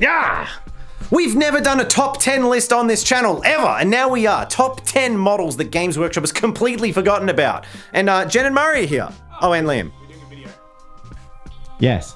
Yeah! We've never done a top 10 list on this channel, ever, and now we are. Top 10 models that Games Workshop has completely forgotten about. And uh, Jen and Murray are here. Oh, and Liam. Yes.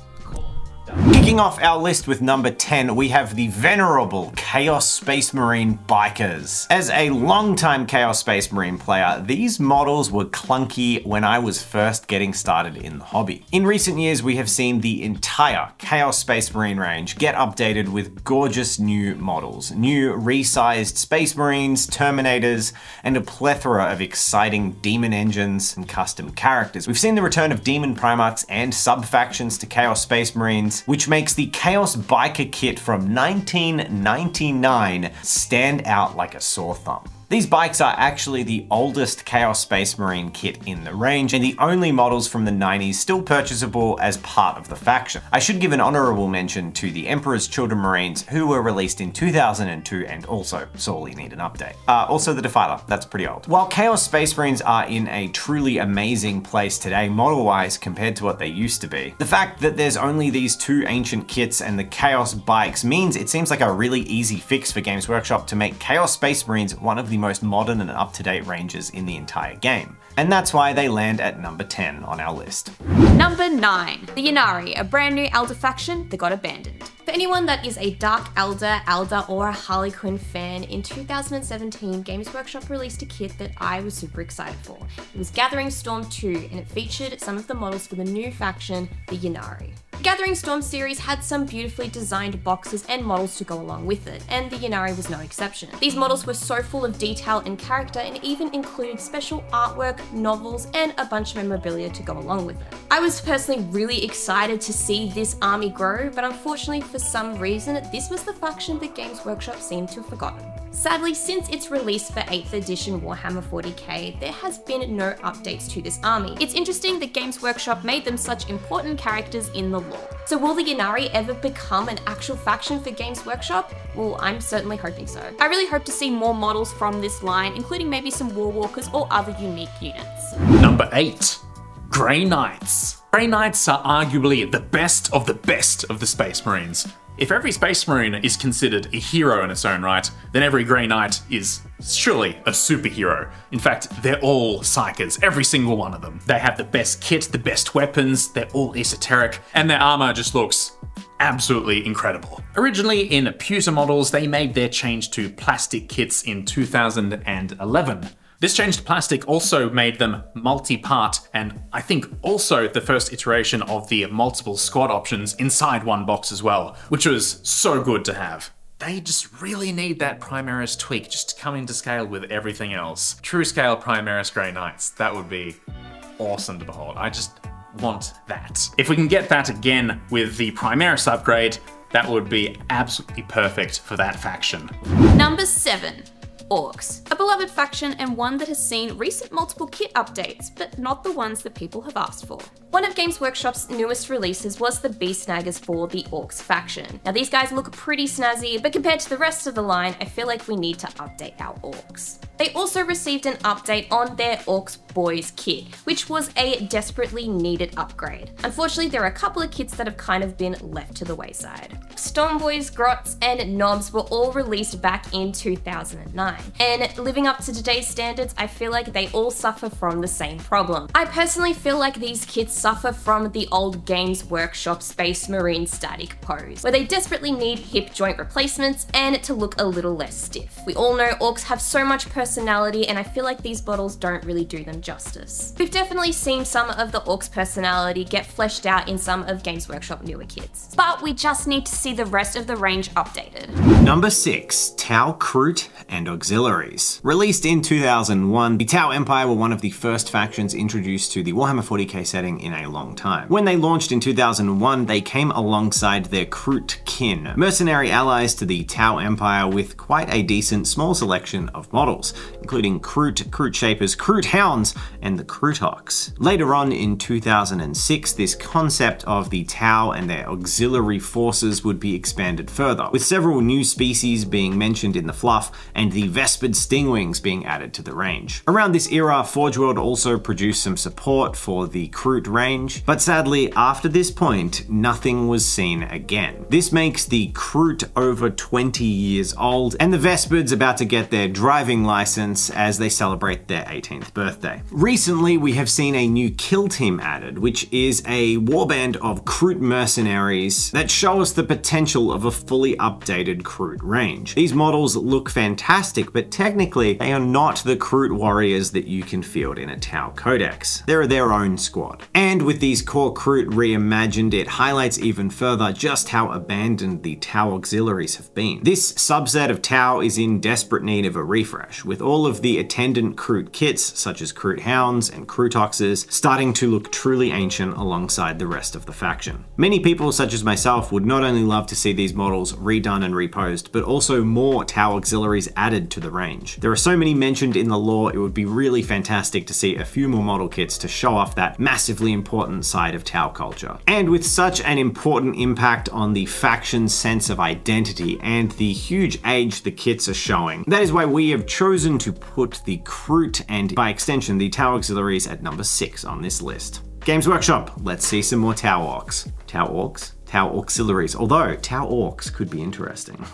Kicking off our list with number 10, we have the venerable Chaos Space Marine Bikers. As a long-time Chaos Space Marine player, these models were clunky when I was first getting started in the hobby. In recent years, we have seen the entire Chaos Space Marine range get updated with gorgeous new models, new resized Space Marines, Terminators, and a plethora of exciting demon engines and custom characters. We've seen the return of Demon Primarchs and sub-factions to Chaos Space Marines, which makes the Chaos Biker kit from 1999 stand out like a sore thumb. These bikes are actually the oldest Chaos Space Marine kit in the range and the only models from the 90s still purchasable as part of the faction. I should give an honorable mention to the Emperor's Children Marines who were released in 2002 and also sorely need an update. Uh, also the Defiler, that's pretty old. While Chaos Space Marines are in a truly amazing place today model-wise compared to what they used to be, the fact that there's only these two ancient kits and the Chaos bikes means it seems like a really easy fix for Games Workshop to make Chaos Space Marines one of the most modern and up-to-date ranges in the entire game. And that's why they land at number 10 on our list. Number 9. The Ynnari, a brand new Eldar faction that got abandoned. For anyone that is a Dark Eldar, Eldar, or a Harlequin fan, in 2017, Games Workshop released a kit that I was super excited for. It was Gathering Storm 2, and it featured some of the models for the new faction, the Ynnari. Gathering Storm series had some beautifully designed boxes and models to go along with it, and the Ynnari was no exception. These models were so full of detail and character and even included special artwork, novels, and a bunch of memorabilia to go along with it. I was personally really excited to see this army grow, but unfortunately for some reason, this was the faction that Games Workshop seemed to have forgotten. Sadly, since its release for 8th edition Warhammer 40k, there has been no updates to this army. It's interesting that Games Workshop made them such important characters in the So will the Ynnari ever become an actual faction for Games Workshop? Well, I'm certainly hoping so. I really hope to see more models from this line, including maybe some Warwalkers or other unique units. Number 8. Grey Knights. Grey Knights are arguably the best of the best of the Space Marines. If every Space Marine is considered a hero in its own right, then every Grey Knight is surely a superhero. In fact, they're all psykers, every single one of them. They have the best kit, the best weapons, they're all esoteric, and their armor just looks absolutely incredible. Originally in pewter models, they made their change to plastic kits in 2011. This change to plastic also made them multi-part and I think also the first iteration of the multiple squad options inside one box as well, which was so good to have. They just really need that Primaris tweak just to come into scale with everything else. True scale Primaris Grey Knights, that would be awesome to behold. I just want that. If we can get that again with the Primaris upgrade, that would be absolutely perfect for that faction. Number 7. Orks, a beloved faction and one that has seen recent multiple kit updates, but not the ones that people have asked for. One of Games Workshop's newest releases was the Beast Snaggers for the Orks faction. Now these guys look pretty snazzy, but compared to the rest of the line, I feel like we need to update our Orks. They also received an update on their Orks Boys kit, which was a desperately needed upgrade. Unfortunately, there are a couple of kits that have kind of been left to the wayside. Stormboys, Grots, and Nobz were all released back in 2009. And living up to today's standards, I feel like they all suffer from the same problem. I personally feel like these kits suffer from the old Games Workshop Space Marine static pose, where they desperately need hip joint replacements and to look a little less stiff. We all know orks have so much personality and I feel like these bottles don't really do them justice. We've definitely seen some of the orks personality get fleshed out in some of Games Workshop newer kits, but we just need to see the rest of the range updated. Number 6. Tau Kroot and Auxiliaries. Released in 2001, the Tau Empire were one of the first factions introduced to the Warhammer 40k setting in a long time. When they launched in 2001, they came alongside their Kroot kin, mercenary allies to the Tau Empire with quite a decent small selection of models, including Kroot, Kroot Shapers, Kroot Hounds, and the Krootox. Later on in 2006, this concept of the Tau and their auxiliary forces would be expanded further, with several new species being mentioned in the fluff and the Vespid Stingwings being added to the range. Around this era, Forge World also produced some support for the Kroot range, but sadly, after this point, nothing was seen again. This makes the Kroot over 20 years old, and the Vespids about to get their driving license as they celebrate their 18th birthday. Recently, we have seen a new kill team added, which is a warband of Kroot mercenaries that show us the potential of a fully updated Kroot range. These models look fantastic, but technically, they are not the Kroot warriors that you can field in a Tau Codex. They're their own squad. And with these core Kroot reimagined, it highlights even further just how abandoned the Tau auxiliaries have been. This subset of Tau is in desperate need of a refresh, with all of the attendant Kroot kits, such as Kroot Hounds and Krootoxes, starting to look truly ancient alongside the rest of the faction. Many people, such as myself, would not only love to see these models redone and reposed, but also more Tau auxiliaries added to the range. There are so many mentioned in the lore, it would be really fantastic to see a few more model kits to show off that massively important side of Tau culture. And with such an important impact on the faction's sense of identity and the huge age the kits are showing, that is why we have chosen to put the Kroot and by extension the Tau auxiliaries at number 6 on this list. Games Workshop, let's see some more Tau Orcs. Tau Orcs? Tau Auxiliaries, although Tau Orcs could be interesting.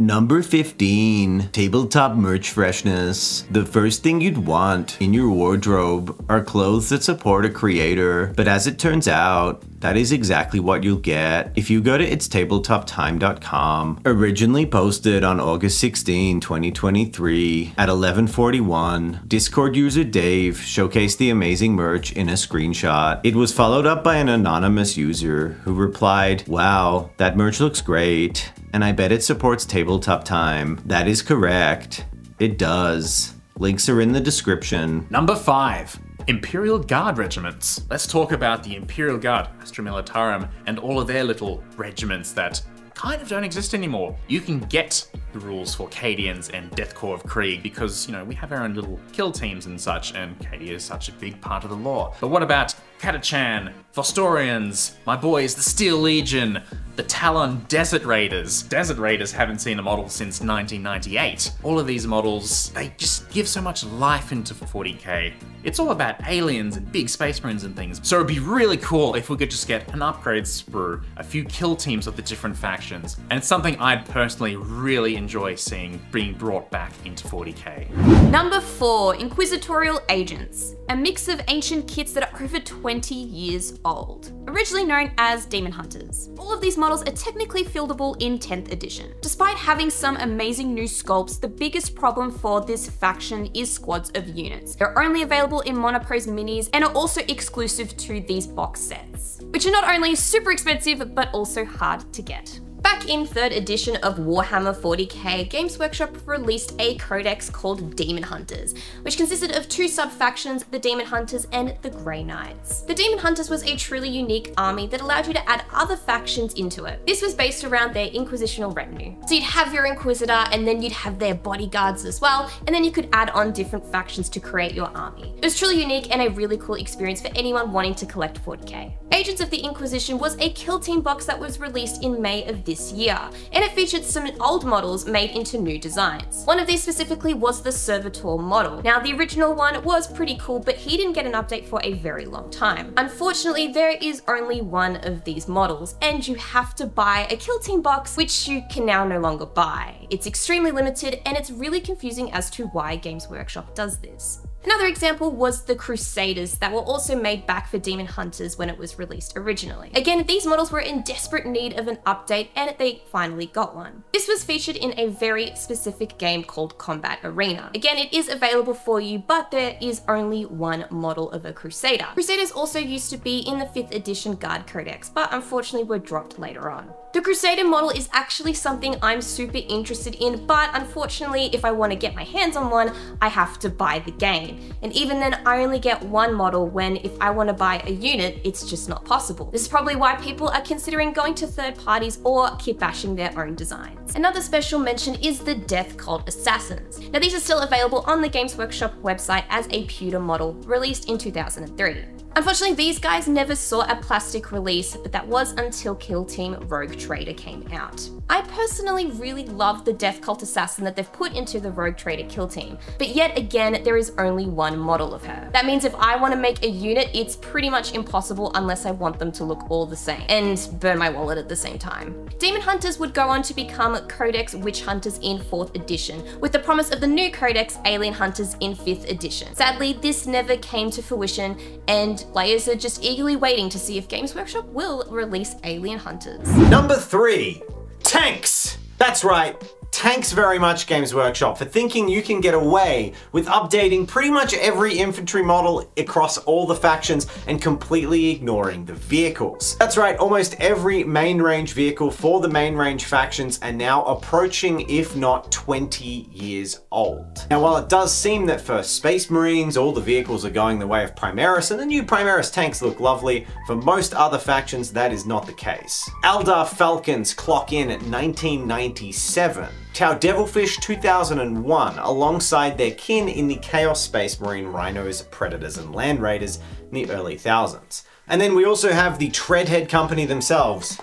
Number 15, tabletop merch freshness. The first thing you'd want in your wardrobe are clothes that support a creator, but as it turns out, that is exactly what you'll get if you go to itstabletoptime.com. Originally posted on August 16, 2023 at 1141, Discord user Dave showcased the amazing merch in a screenshot. It was followed up by an anonymous user who replied, Wow, that merch looks great, and I bet it supports tabletop time. That is correct. It does. Links are in the description. Number five, Imperial Guard regiments. Let's talk about the Imperial Guard, Astra Militarum, and all of their little regiments that kind of don't exist anymore. You can get the rules for Cadians and Death Korps of Krieg because, you know, we have our own little kill teams and such, and Cadia is such a big part of the lore. But what about Catachan, Vostroyans, my boys, the Steel Legion, the Tallarn Desert Raiders. Desert Raiders haven't seen a model since 1998. All of these models, they just give so much life into 40k. It's all about aliens and big space marines and things. So it'd be really cool if we could just get an upgrade sprue, a few kill teams of the different factions, and it's something I'd personally really enjoy seeing being brought back into 40k. Number 4 Inquisitorial Agents. A mix of ancient kits that are over 20 years old. Originally known as Demon Hunters. All of these models are technically fieldable in 10th edition. Despite having some amazing new sculpts, the biggest problem for this faction is squads of units. They're only available in monopose minis and are also exclusive to these box sets, which are not only super expensive, but also hard to get. Back in 3rd edition of Warhammer 40k, Games Workshop released a codex called Demon Hunters, which consisted of two sub-factions, the Demon Hunters and the Grey Knights. The Demon Hunters was a truly unique army that allowed you to add other factions into it. This was based around their inquisitional retinue. So you'd have your Inquisitor and then you'd have their bodyguards as well, and then you could add on different factions to create your army. It was truly unique and a really cool experience for anyone wanting to collect 40k. Agents of the Inquisition was a kill team box that was released in May of this year, and it featured some old models made into new designs. One of these specifically was the Servitor model. Now, the original one was pretty cool, but he didn't get an update for a very long time. Unfortunately, there is only one of these models, and you have to buy a kill team box, which you can now no longer buy. It's extremely limited, and it's really confusing as to why Games Workshop does this. Another example was the Crusaders that were also made back for Demon Hunters when it was released originally. Again, these models were in desperate need of an update and they finally got one. This was featured in a very specific game called Combat Arena. Again, it is available for you, but there is only one model of a Crusader. Crusaders also used to be in the 5th edition Guard Codex, but unfortunately were dropped later on. The Crusader model is actually something I'm super interested in, but unfortunately, if I want to get my hands on one, I have to buy the game. And even then, I only get one model when if I want to buy a unit, it's just not possible. This is probably why people are considering going to third parties or kit bashing their own designs. Another special mention is the Death Cult Assassins. Now these are still available on the Games Workshop website as a pewter model, released in 2003. Unfortunately, these guys never saw a plastic release, but that was until Kill Team Rogue Trader came out. I personally really love the Death Cult Assassin that they've put into the Rogue Trader kill team, but yet again, there is only one model of her. That means if I want to make a unit, it's pretty much impossible unless I want them to look all the same and burn my wallet at the same time. Demon Hunters would go on to become Codex Witch Hunters in 4th edition, with the promise of the new Codex Alien Hunters in 5th edition. Sadly, this never came to fruition, and players are just eagerly waiting to see if Games Workshop will release Alien Hunters. Number three, tanks. That's right, Thanks very much Games Workshop for thinking you can get away with updating pretty much every infantry model across all the factions and completely ignoring the vehicles. That's right, almost every main range vehicle for the main range factions are now approaching if not 20 years old. Now while it does seem that for Space Marines all the vehicles are going the way of Primaris and the new Primaris tanks look lovely, for most other factions that is not the case. Eldar Falcons clock in at 1997. Tau Devilfish 2001 alongside their kin in the Chaos Space Marine Rhinos, Predators and Land Raiders in the early thousands. And then we also have the Treadhead Company themselves,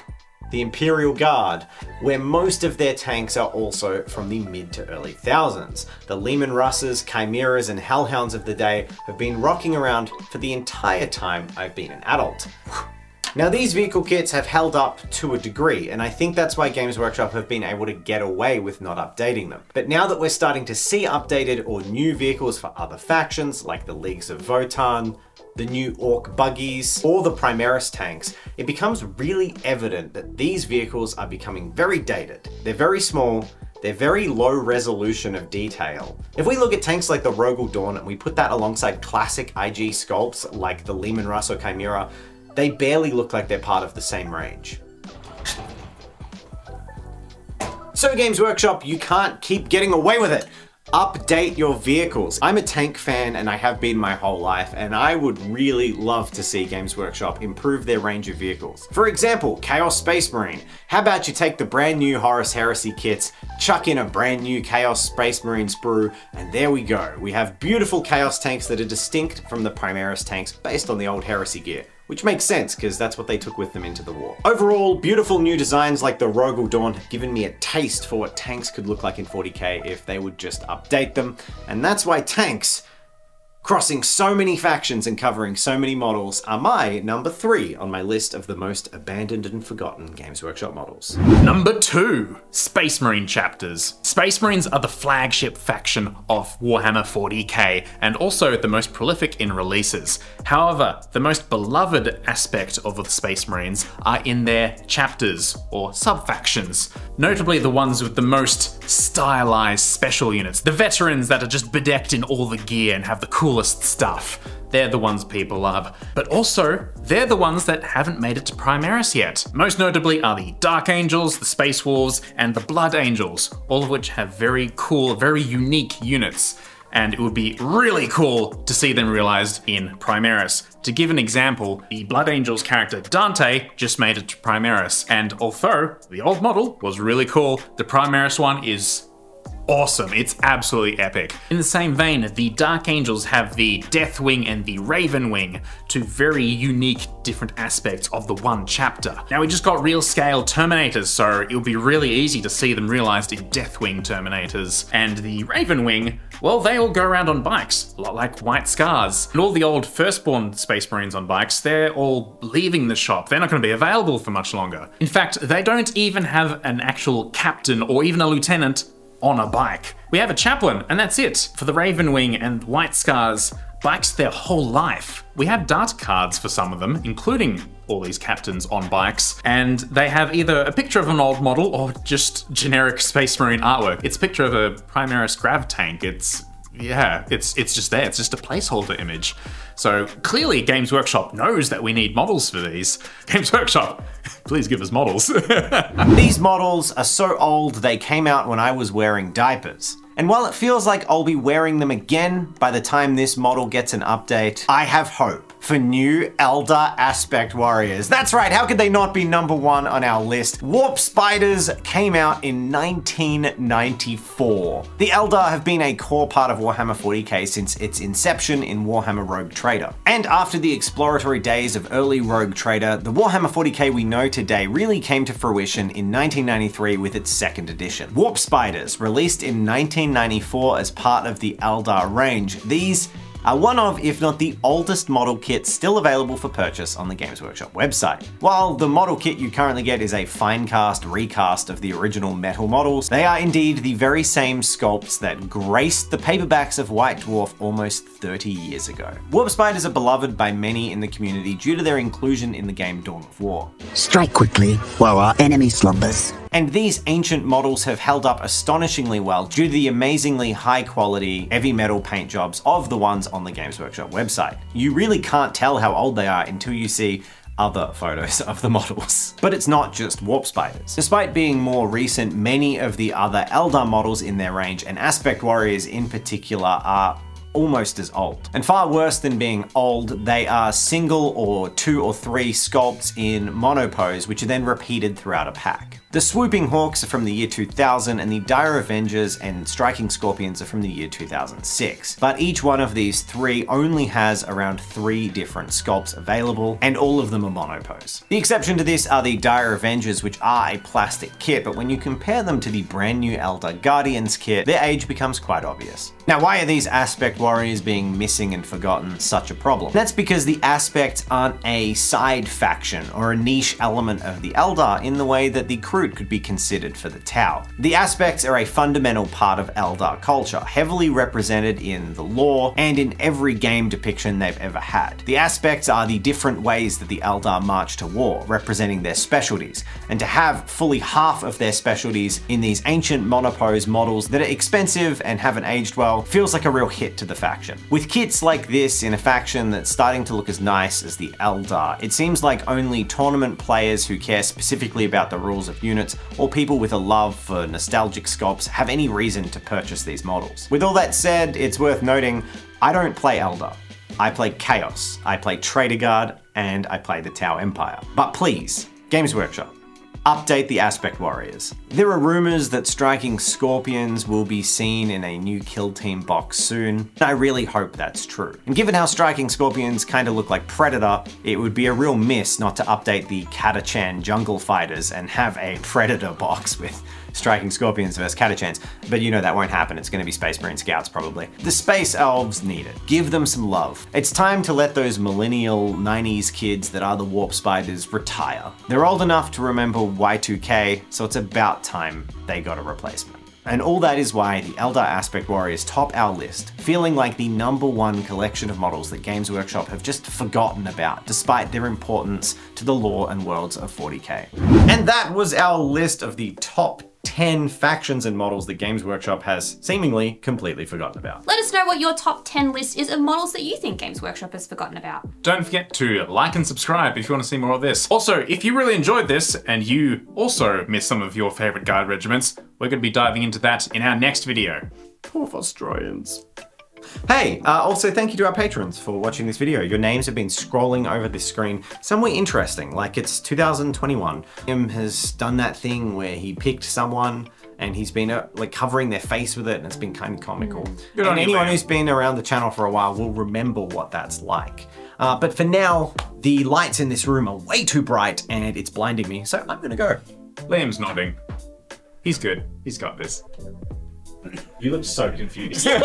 the Imperial Guard, where most of their tanks are also from the mid to early thousands. The Leman Russes, Chimeras, and Hellhounds of the day have been rocking around for the entire time I've been an adult. Now these vehicle kits have held up to a degree, and I think that's why Games Workshop have been able to get away with not updating them. But now that we're starting to see updated or new vehicles for other factions, like the Leagues of Votann, the new Ork buggies, or the Primaris tanks, it becomes really evident that these vehicles are becoming very dated. They're very small, they're very low resolution of detail. If we look at tanks like the Rogal Dorn and we put that alongside classic IG sculpts like the Leman Russ or Chimera, they barely look like they're part of the same range. So Games Workshop, you can't keep getting away with it. Update your vehicles. I'm a tank fan and I have been my whole life and I would really love to see Games Workshop improve their range of vehicles. For example, Chaos Space Marine. How about you take the brand new Horus Heresy kits, chuck in a brand new Chaos Space Marine sprue, and there we go. We have beautiful Chaos tanks that are distinct from the Primaris tanks based on the old Heresy gear which makes sense because that's what they took with them into the war. Overall, beautiful new designs like the Rogal Dorn have given me a taste for what tanks could look like in 40k if they would just update them, and that's why tanks crossing so many factions and covering so many models, are my number three on my list of the most abandoned and forgotten Games Workshop models. Number two, Space Marine chapters. Space Marines are the flagship faction of Warhammer 40k and also the most prolific in releases. However, the most beloved aspect of the Space Marines are in their chapters or sub-factions, notably the ones with the most stylized special units, the veterans that are just bedecked in all the gear and have the coolest stuff. They're the ones people love. But also, they're the ones that haven't made it to Primaris yet. Most notably are the Dark Angels, the Space Wolves, and the Blood Angels, all of which have very cool, very unique units and it would be really cool to see them realized in Primaris. To give an example, the Blood Angels character Dante just made it to Primaris, and although the old model was really cool, the Primaris one is awesome. It's absolutely epic. In the same vein, the Dark Angels have the Deathwing and the Ravenwing, two very unique different aspects of the one chapter. Now we just got real scale Terminators, so it'll be really easy to see them realized in Deathwing Terminators. And the Ravenwing, well, they all go around on bikes, a lot like White Scars. And all the old Firstborn Space Marines on bikes, they're all leaving the shop. They're not going to be available for much longer. In fact, they don't even have an actual captain or even a lieutenant on a bike. We have a chaplain, and that's it. For the Ravenwing and White Scars, bikes their whole life. We have dart cards for some of them, including all these captains on bikes, and they have either a picture of an old model or just generic Space Marine artwork. It's a picture of a Primaris grav tank. It's yeah, it's it's just there. It's just a placeholder image. So clearly, Games Workshop knows that we need models for these. Games Workshop, please give us models. these models are so old they came out when I was wearing diapers. And while it feels like I'll be wearing them again by the time this model gets an update, I have hope. For new Eldar Aspect Warriors. That's right, how could they not be number one on our list? Warp Spiders came out in 1994. The Eldar have been a core part of Warhammer 40k since its inception in Warhammer Rogue Trader. And after the exploratory days of early Rogue Trader, the Warhammer 40k we know today really came to fruition in 1993 with its second edition. Warp Spiders, released in 1994 as part of the Eldar range, these are one of, if not the oldest model kits still available for purchase on the Games Workshop website. While the model kit you currently get is a Finecast recast of the original metal models, they are indeed the very same sculpts that graced the paperbacks of White Dwarf almost 30 years ago. Warp Spiders are beloved by many in the community due to their inclusion in the game Dawn of War. Strike quickly while our enemy slumbers. And these ancient models have held up astonishingly well due to the amazingly high quality heavy metal paint jobs of the ones on the Games Workshop website. You really can't tell how old they are until you see other photos of the models. But it's not just Warp Spiders. Despite being more recent, many of the other Eldar models in their range and Aspect Warriors in particular are almost as old. And far worse than being old, they are single or two or three sculpts in monopose, which are then repeated throughout a pack. The Swooping Hawks are from the year 2000 and the Dire Avengers and Striking Scorpions are from the year 2006. But each one of these three only has around three different sculpts available and all of them are monopose. The exception to this are the Dire Avengers which are a plastic kit but when you compare them to the brand new Eldar Guardians kit, their age becomes quite obvious. Now why are these Aspect Warriors being missing and forgotten such a problem? That's because the Aspects aren't a side faction or a niche element of the Eldar in the way that the Kroot could be considered for the Tau. The aspects are a fundamental part of Eldar culture, heavily represented in the lore and in every game depiction they've ever had. The aspects are the different ways that the Eldar march to war, representing their specialties, and to have fully half of their specialties in these ancient monopose models that are expensive and haven't aged well feels like a real hit to the faction. With kits like this in a faction that's starting to look as nice as the Eldar, it seems like only tournament players who care specifically about the rules of units, or people with a love for nostalgic sculpts have any reason to purchase these models. With all that said, it's worth noting, I don't play Eldar. I play Chaos, I play Traitor Guard, and I play the Tau Empire. But please, Games Workshop, update the Aspect Warriors. There are rumors that striking scorpions will be seen in a new Kill Team box soon. I really hope that's true. And given how striking scorpions kind of look like Predator, it would be a real miss not to update the Catachan Jungle Fighters and have a Predator box with striking scorpions versus catachans, but you know that won't happen. It's gonna be Space Marine Scouts probably. The Space Elves need it. Give them some love. It's time to let those millennial 90s kids that are the Warp Spiders retire. They're old enough to remember Y2K, so it's about time they got a replacement. And all that is why the Eldar Aspect Warriors top our list, feeling like the number one collection of models that Games Workshop have just forgotten about, despite their importance to the lore and worlds of 40k. And that was our list of the top 10 factions and models that Games Workshop has seemingly completely forgotten about. Let us know what your top 10 list is of models that you think Games Workshop has forgotten about. Don't forget to like and subscribe if you want to see more of this. Also, if you really enjoyed this and you also missed some of your favorite guard regiments, we're going to be diving into that in our next video. Poor Australians. Hey, uh, also thank you to our patrons for watching this video. Your names have been scrolling over this screen somewhere interesting, like it's 2021. Him has done that thing where he picked someone and he's been uh, like covering their face with it and it's been kind of comical. Good on and anyone Liam. who's been around the channel for a while will remember what that's like. Uh, but for now, the lights in this room are way too bright and it's blinding me, so I'm gonna go. Liam's nodding. He's good. He's got this. You look so confused.